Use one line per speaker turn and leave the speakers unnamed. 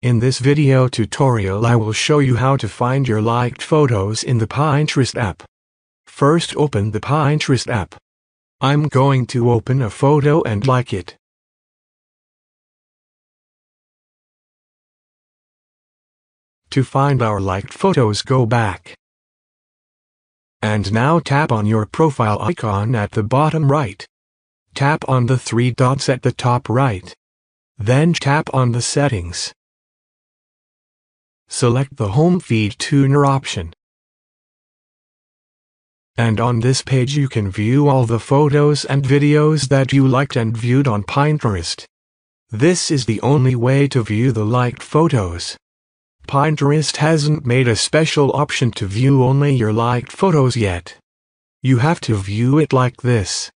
In this video tutorial I will show you how to find your liked photos in the Pinterest app. First open the Pinterest app. I'm going to open a photo and like it. To find our liked photos go back. And now tap on your profile icon at the bottom right. Tap on the three dots at the top right. Then tap on the settings. Select the Home Feed Tuner option. And on this page you can view all the photos and videos that you liked and viewed on Pinterest. This is the only way to view the liked photos. Pinterest hasn't made a special option to view only your liked photos yet. You have to view it like this.